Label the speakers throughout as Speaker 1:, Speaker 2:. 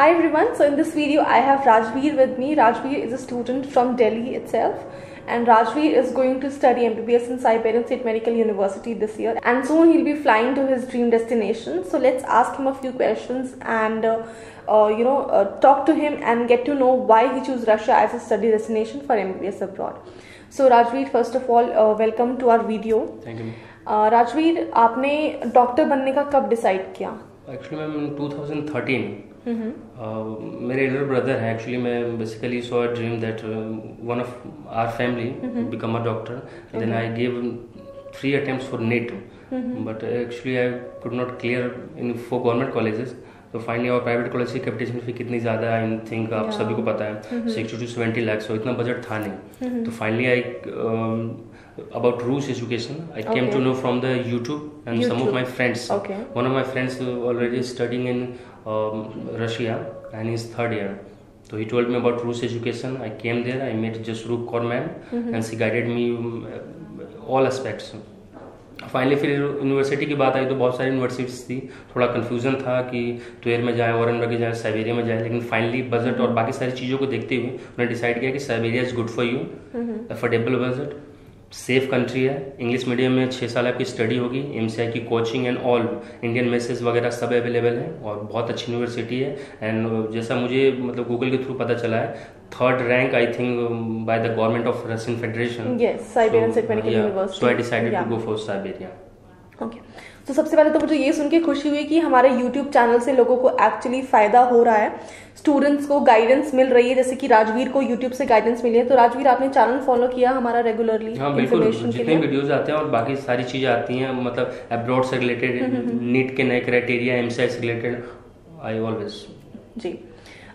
Speaker 1: Hi everyone, so in this video I have Rajveer with me. Rajveer is a student from Delhi itself and Rajveer is going to study MBBS in Siberian State Medical University this year and soon he'll be flying to his dream destination. So let's ask him a few questions and uh, uh, you know uh, talk to him and get to know why he chose Russia as a study destination for MBBS abroad. So Rajveer, first of all, uh, welcome to our video.
Speaker 2: Thank you
Speaker 1: Uh, Rajveer आपने doctor बनने का कब decide किया
Speaker 2: actually ma'am 2013 uh, मेरे elder brother है actually मैं basically so a dream that one of our family become a doctor then I give three attempts for NEET but actually I could not clear in for government colleges तो finally और private college की capitation fee कितनी ज़्यादा है I think आप सभी को पता है सिक्सटी टू सेवेंटी लैक्स तो इतना बजट था नहीं. तो finally I about Rus education I came
Speaker 1: Okay.
Speaker 2: No from the YouTube and some of
Speaker 1: YouTube.
Speaker 2: My friends
Speaker 1: Okay.
Speaker 2: one of my friends already studying in um, Russia and he's third year. So he told me about Rus education. I came there. I met Jasroop Korman and she guided me um, all aspects. Finally फिर university की बात आई तो बहुत सारी universities थी थोड़ा confusion था कि ट्वेल्व में जाए वॉरनबर्ग जाए साइबेरिया में जाए लेकिन फाइनली बजट और बाकी सारी चीज़ों को देखते हुए उन्होंने डिसाइड किया कि Siberia is good for you affordable budget safe country है। इंग्लिश मीडियम में छः साल आपकी स्टडी होगी। एम की coaching and all Indian messes वगैरह सब अवेलेबल है और बहुत अच्छी यूनिवर्सिटी है। एंड जैसा मुझे मतलब गूगल के थ्रू पता चला है third rank I think
Speaker 1: by the government of Russian
Speaker 2: federation. So I
Speaker 1: decided
Speaker 2: to go for Siberia
Speaker 1: okay तो सबसे पहले तो मुझे ये सुन के खुशी हुई कि हमारे यूट्यूब चैनल से लोगों को एक्चुअली फ़ायदा हो रहा है। स्टूडेंट्स को गाइडेंस मिल रही है जैसे कि राजवीर को यूट्यूब से गाइडेंस मिली है। तो राजवीर आपने चैनल फॉलो किया हमारा रेगुलरली
Speaker 2: हाँ बिल्कुल। जितने
Speaker 1: लिए?
Speaker 2: वीडियोस आते हैं और बाकी सारी चीज़ें आती हैं मतलब अब्रॉड से रिलेटेड नीट के नए क्राइटेरिया एम से रिलेटेड आई ऑलवेज
Speaker 1: जी।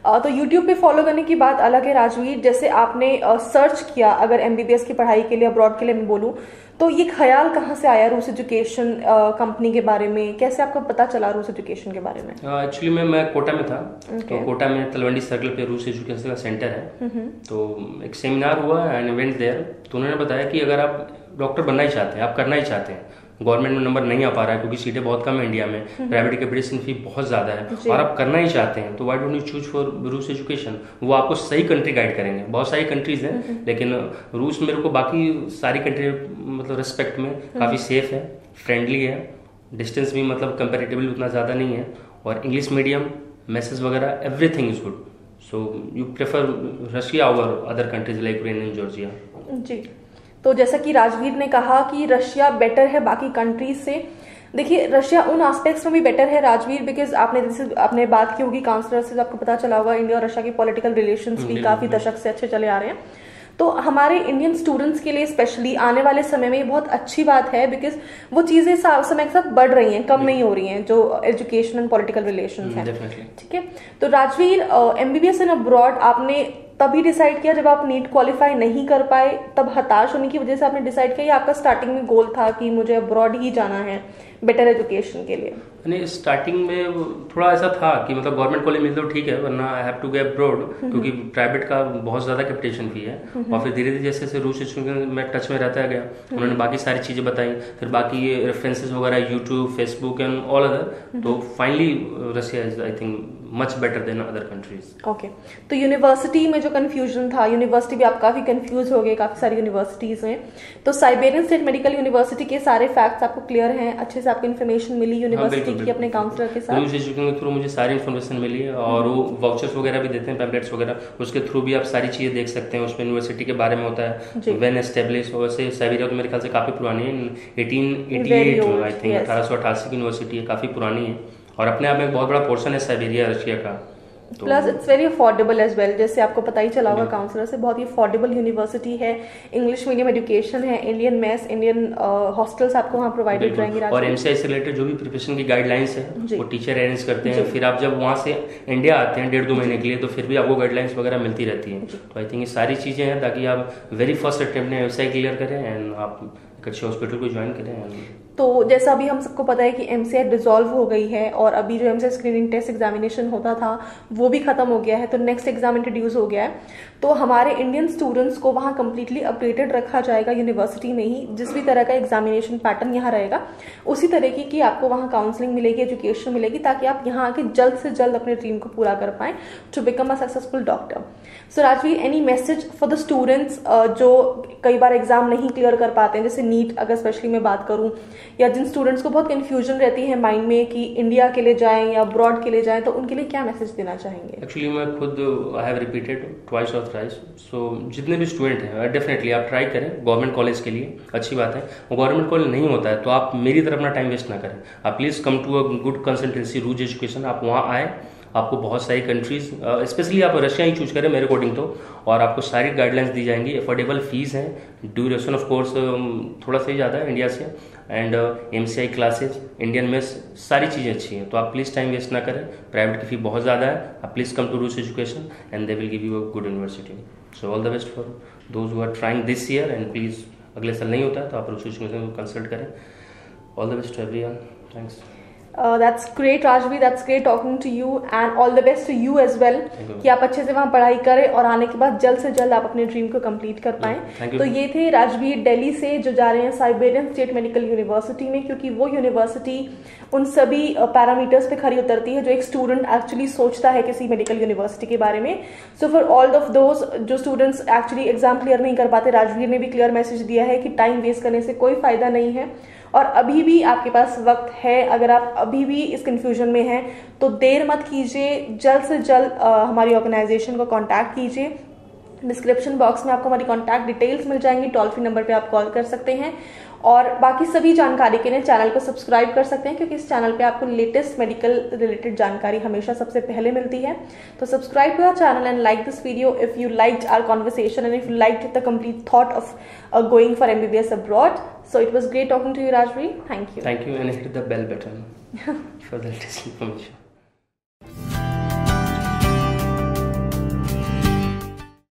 Speaker 1: तो YouTube पे फॉलो करने की बात अलग है राजवीर जैसे आपने सर्च किया अगर एमबीबीएस की पढ़ाई के लिए अब्रॉड के लिए मैं बोलूँ तो ये ख्याल कहाँ से आया रूस एजुकेशन कंपनी के बारे में? कैसे आपको पता चला रूस एजुकेशन के बारे में?
Speaker 2: एक्चुअली मैं मैं कोटा में था।
Speaker 1: Okay.
Speaker 2: तो कोटा में तलवंडी सर्कल पे रूस एजुकेशन का सेंटर है। Uh-huh. तो एक सेमिनार हुआ एंड इवेंट देयर तो उन्होंने बताया कि अगर आप डॉक्टर बनना ही चाहते हैं आप करना ही चाहते हैं गवर्नमेंट में नंबर नहीं आ पा रहा है क्योंकि सीटें बहुत कम है इंडिया में। प्राइवेट कैपिटेशन फ़ी बहुत ज़्यादा है। और आप करना ही चाहते हैं तो why don't you choose for Rus education वो आपको सही कंट्री गाइड करेंगे। बहुत सारी कंट्रीज़ हैं लेकिन रूस मेरे को बाकी सारी कंट्री मतलब रिस्पेक्ट में काफ़ी सेफ़ है फ्रेंडली है। डिस्टेंस भी मतलब कंपेरेटिवली उतना ज़्यादा नहीं है। और इंग्लिश मीडियम मैसेज वगैरह everything is good so you prefer Russia over other countries like Ukraine and Georgia
Speaker 1: जी। तो जैसा कि राजवीर ने कहा कि रशिया बेटर है बाकी कंट्रीज़ से। देखिए रशिया उन एस्पेक्ट्स में भी बेटर है राजवीर बिकॉज़ आपने जैसे आपने बात की होगी काउंसलर से तो आपको पता चला होगा इंडिया और रशिया की पॉलिटिकल रिलेशंस भी काफ़ी दशक से अच्छे चले आ रहे हैं। तो हमारे इंडियन स्टूडेंट्स के लिए स्पेशली आने वाले समय में ये बहुत अच्छी बात है बिकॉज़ वो चीज़ें समय के साथ बढ़ रही हैं कम नहीं हो रही हैं जो एजुकेशन एंड पॉलिटिकल रिलेशन है। ठीक है? तो राजवीर एमबीबीएस इन अब्रॉड आपने तभी डिसाइड किया जब आप नीट क्वालिफाई नहीं कर पाए तब हताश होने की वजह से आपने डिसाइड किया या आपका स्टार्टिंग में गोल था कि मुझे अब्रॉड ही जाना है बेटर एजुकेशन के लिए।
Speaker 2: यानी स्टार्टिंग में थोड़ा ऐसा था कि मतलब गवर्नमेंट कॉलेज मिल तो ठीक है वरना I have to get broad क्योंकि प्राइवेट का बहुत ज़्यादा कैपिटेशन फ़ी है। और फिर धीरे धीरे जैसे जैसे रूस एजुकेशन में टच में रहता गया। उन्होंने बाकी सारी चीज़ें बताई फिर बाकी ये रेफरेंसेस वगैरह YouTube Facebook and all other तो finally Russia is I think much better than other countries
Speaker 1: okay तो यूनिवर्सिटी में जो कंफ्यूजन था यूनिवर्सिटी भी आप काफ़ी कंफ्यूज हो गए काफ़ी सारी यूनिवर्सिटीज हैं तो साइबेरियन स्टेट मेडिकल यूनिवर्सिटी के सारे फैक्ट्स आपको क्लियर हैं अच्छे से आपको इन्फॉर्मेशन मिली यूनिवर्सिटी की अपने काउंसलर के साथ।
Speaker 2: एजुकेशन के थ्रू मुझे सारी इन्फॉर्मेशन मिली है और वो वाउचर्स वगैरह भी देते हैं पैम्पलेट्स वगैरह उसके थ्रू भी आप सारी चीज़ें देख सकते हैं उसमें यूनिवर्सिटी के बारे में होता है। वेन एस्टेब्लिश वैसे साइबेरिया तो मेरे ख्याल से काफ़ी पुरानी है eighteen
Speaker 1: eighty
Speaker 2: eight I
Speaker 1: think
Speaker 2: अठारह सौ अठासी की यूनिवर्सिटी है काफ़ी पुरानी है। और अपने आप में एक बहुत बड़ा पोर्शन है साइबेरिया रशिया का। तो
Speaker 1: plus it's very affordable as well जैसे आपको पता ही चला होगा काउंसलर से बहुत ही अफोर्डेबल यूनिवर्सिटी है। इंग्लिश मीडियम एजुकेशन है इंडियन मैथ्स इंडियन हॉस्टल्स आपको वहाँ प्रोवाइडेड रहेंगी।
Speaker 2: और एमसीआई से रिलेटेड जो भी प्रिपरेशन की गाइडलाइंस है वो टीचर अरेंज करते हैं। फिर आप जब वहाँ से इंडिया आते हैं डेढ़ दो महीने के लिए तो फिर भी आपको गाइडलाइंस वगैरह मिलती रहती है। तो आई थिंक ये सारी चीज़ें हैं ताकि आप वेरी फ़र्स्ट अटेम्प्ट में एमसीआई क्लियर करें एंड आप अच्छे हॉस्पिटल को ज्वाइन करें
Speaker 1: तो जैसा अभी हम सबको पता है कि एम डिजोल्व हो गई है और अभी जो एम स्क्रीनिंग टेस्ट एग्जामिनेशन होता था, वो भी खत्म हो गया है तो नेक्स्ट एग्ज़ाम इंट्रोड्यूस हो गया है। तो हमारे इंडियन स्टूडेंट्स को वहाँ कंप्लीटली अपडेटेड रखा जाएगा यूनिवर्सिटी में ही, जिस भी तरह का एग्जामिनेशन पैटर्न यहाँ रहेगा, उसी तरीके की आपको वहाँ काउंसलिंग मिलेगी एजुकेशन मिलेगी, ताकि आप यहाँ आके जल्द से जल्द अपने ड्रीम को पूरा कर पाए to become a successful doctor so Rajveer any message for the students जो कई बार एग्ज़ाम नहीं क्लियर कर पाते हैं, जैसे नीट अगर स्पेशली मैं बात करूँ, या जिन स्टूडेंट्स को बहुत कन्फ्यूज़न रहती है माइंड में कि इंडिया के लिए जाएँ या अब्रॉड के लिए जाएँ तो उनके लिए क्या मैसेज देना चाहेंगे?
Speaker 2: एक्चुअली मैं खुद आई हैव रिपीटेड ट्वाइस और थ्राइस सो जितने भी स्टूडेंट हैं डेफिनेटली आप ट्राई करें गवर्नमेंट कॉलेज के लिए। अच्छी बात है। गवर्नमेंट कॉलेज नहीं होता है तो आप मेरी तरफ़ अपना टाइम वेस्ट ना करें। आप please come to a good consultancy Rus education आप वहाँ आए आपको बहुत सारी कंट्रीज़ स्पेशली आप रशिया ही चूज़ करें मेरे अकॉर्डिंग तो और आपको सारी गाइडलाइंस दी जाएँगी। अफोर्डेबल फ़ीस हैं ड्यूरेशन ऑफ़ कोर्स थोड़ा सा ही ज़्यादा है इंडिया से and M C I classes Indian mess सारी चीज़ें अच्छी हैं। तो आप प्लीज़ टाइम वेस्ट ना करें प्राइवेट की फ़ी बहुत ज़्यादा है, आप please come to Rus education and they will give you a good university so all the best for those who are trying this year and please अगले साल नहीं होता है तो आप रूस एजुकेशन को कंसल्ट करें। All the best every thanks
Speaker 1: Uh, that's great Rajvi that's great talking to you and all the best to you as well कि आप अच्छे से वहाँ पढ़ाई करें और आने के बाद जल्द से जल्द आप अपने ड्रीम को कंप्लीट कर पाएँ। तो ये थे राजवीर दिल्ली से जो जा रहे हैं साइबेरियन स्टेट मेडिकल यूनिवर्सिटी में क्योंकि वो यूनिवर्सिटी उन सभी पैरामीटर्स uh, पे खड़ी उतरती है जो एक स्टूडेंट एक्चुअली सोचता है किसी मेडिकल यूनिवर्सिटी के बारे में। So for all of those जो स्टूडेंट्स एक्चुअली एग्ज़ाम क्लियर नहीं कर पाते राजवीर ने भी क्लियर मैसेज दिया है कि टाइम वेस्ट करने से कोई फ़ायदा नहीं है। और अभी भी आपके पास वक्त है, अगर आप अभी भी इस कन्फ्यूज़न में हैं तो देर मत कीजिए, जल्द से जल्द हमारी ऑर्गेनाइजेशन को कॉन्टैक्ट कीजिए। डिस्क्रिप्शन बॉक्स में आपको हमारी कॉन्टैक्ट डिटेल्स मिल जाएँगी टोल फ्री नंबर पे आप कॉल कर सकते हैं। और बाकी सभी जानकारी के लिए चैनल को सब्सक्राइब कर सकते हैं क्योंकि इस चैनल पे आपको लेटेस्ट मेडिकल रिलेटेड जानकारी हमेशा सबसे पहले मिलती है। तो subscribe to our channel and like this video if you like our conversation and if you like the complete thought of going for MBBS abroad so it was great talking to you Rajvi thank you
Speaker 2: thank you and hit the bell button for the latest information